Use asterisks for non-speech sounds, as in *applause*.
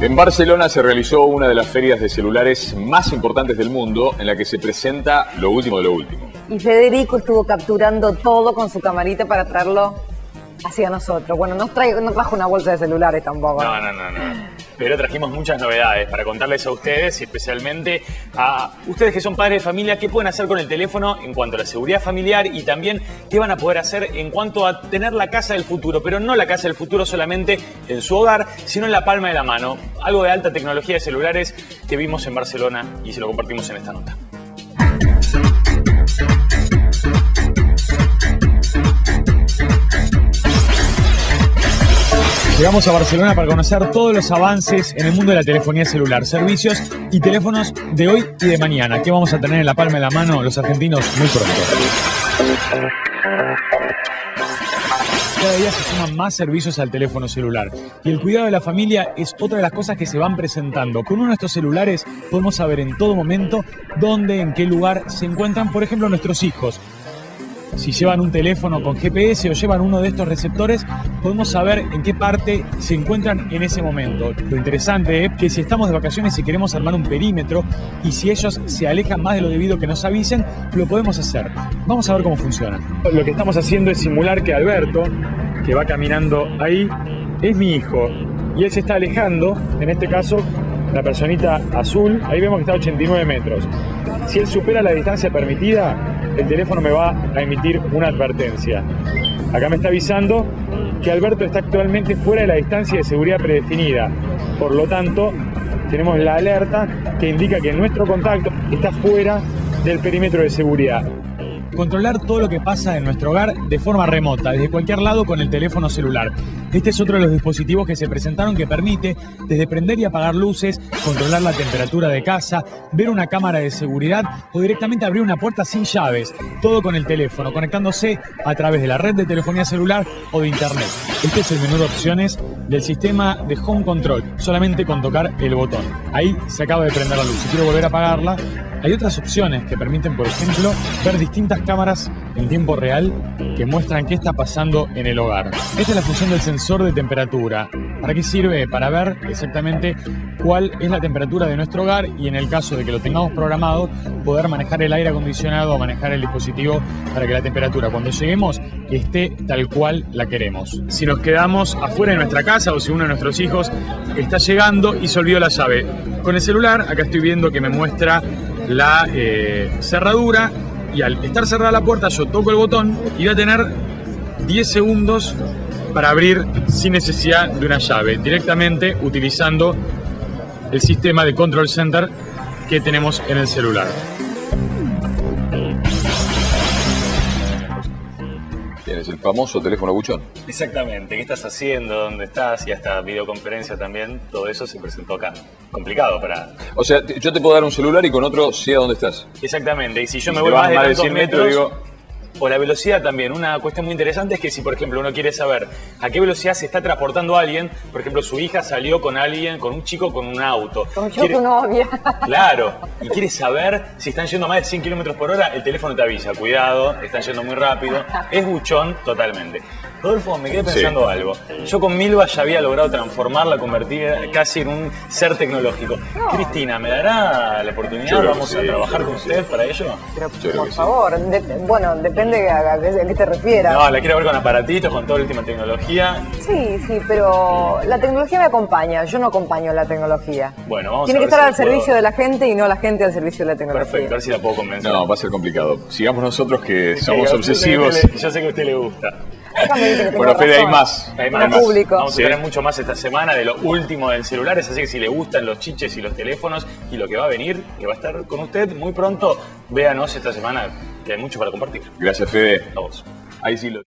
En Barcelona se realizó una de las ferias de celulares más importantes del mundo en la que se presenta lo último de lo último. Y Federico estuvo capturando todo con su camarita para traerlo hacia nosotros. Bueno, no, traigo, no trajo una bolsa de celulares tampoco. No, no, no, no. Pero trajimos muchas novedades para contarles a ustedes y especialmente a ustedes que son padres de familia qué pueden hacer con el teléfono en cuanto a la seguridad familiar y también qué van a poder hacer en cuanto a tener la casa del futuro, pero no la casa del futuro solamente en su hogar, sino en la palma de la mano. Algo de alta tecnología de celulares que vimos en Barcelona y se lo compartimos en esta nota. Llegamos a Barcelona para conocer todos los avances en el mundo de la telefonía celular, servicios y teléfonos de hoy y de mañana, que vamos a tener en la palma de la mano los argentinos muy pronto. Cada día se suman más servicios al teléfono celular y el cuidado de la familia es otra de las cosas que se van presentando. Con uno de estos celulares podemos saber en todo momento dónde, en qué lugar se encuentran, por ejemplo, nuestros hijos si llevan un teléfono con GPS o llevan uno de estos receptores, podemos saber en qué parte se encuentran en ese momento. Lo interesante es que si estamos de vacaciones y queremos armar un perímetro y si ellos se alejan más de lo debido que nos avisen, lo podemos hacer. Vamos a ver cómo funciona. Lo que estamos haciendo es simular que Alberto, que va caminando ahí, es mi hijo y él se está alejando, en este caso la personita azul, ahí vemos que está a 89 metros. Si él supera la distancia permitida, el teléfono me va a emitir una advertencia. Acá me está avisando que Alberto está actualmente fuera de la distancia de seguridad predefinida. Por lo tanto, tenemos la alerta que indica que nuestro contacto está fuera del perímetro de seguridad controlar todo lo que pasa en nuestro hogar de forma remota, desde cualquier lado con el teléfono celular. Este es otro de los dispositivos que se presentaron que permite desde prender y apagar luces, controlar la temperatura de casa, ver una cámara de seguridad o directamente abrir una puerta sin llaves, todo con el teléfono, conectándose a través de la red de telefonía celular o de internet. Este es el menú de opciones del sistema de Home Control, solamente con tocar el botón. Ahí se acaba de prender la luz. Si quiero volver a apagarla, hay otras opciones que permiten, por ejemplo, ver distintas cámaras en tiempo real que muestran qué está pasando en el hogar. Esta es la función del sensor de temperatura. ¿Para qué sirve? Para ver exactamente cuál es la temperatura de nuestro hogar y en el caso de que lo tengamos programado, poder manejar el aire acondicionado o manejar el dispositivo para que la temperatura cuando lleguemos esté tal cual la queremos. Si nos quedamos afuera de nuestra casa o si uno de nuestros hijos está llegando y se olvidó la llave, con el celular acá estoy viendo que me muestra la eh, cerradura y al estar cerrada la puerta yo toco el botón y voy a tener 10 segundos para abrir sin necesidad de una llave, directamente utilizando el sistema de control center que tenemos en el celular. Tienes el famoso teléfono buchón. Exactamente, ¿qué estás haciendo? ¿Dónde estás? Y hasta videoconferencia también, todo eso se presentó acá. Complicado para... O sea, yo te puedo dar un celular y con otro sé a dónde estás. Exactamente, y si yo Y me voy más de, más de tantos 100 metros, metros, digo- o la velocidad también. Una cuestión muy interesante es que si, por ejemplo, uno quiere saber a qué velocidad se está transportando alguien, por ejemplo, su hija salió con alguien, con un chico con un auto. Yo, Quiere- tu novia. *laughs* Claro, y quieres saber si están yendo más de 100 kilómetros por hora, el teléfono te avisa, cuidado, están yendo muy rápido. Es buchón totalmente. Rodolfo, me quedé pensando algo. Yo con Milva ya había logrado transformarla, convertirla casi en un ser tecnológico. Cristina, ¿me dará la oportunidad? Que Vamos a trabajar con usted para ello. Pero creo por que sí. favor, de- bueno, depende a, a qué- a qué te refieras. No, la quiero ver con aparatitos, con toda la última tecnología. Sí, sí, pero la tecnología me acompaña, yo no acompaño la tecnología. Bueno, vamos Tiene a que ver estar si al puedo- servicio de la gente y no la gente al servicio de la tecnología. Perfecto, a ver si la puedo convencer. No, va a ser complicado. Sigamos nosotros que somos Sí, obsesivos. Yo sé que a usted le gusta. Bueno, Fede, hay más. Hay más. público. Vamos a Sí. tener mucho más esta semana de lo último del celulares, así que si le gustan los chiches y los teléfonos y lo que va a venir, que va a estar con usted muy pronto, véanos esta semana, que hay mucho para compartir. Gracias, Fede. A vos. Ahí sí lo...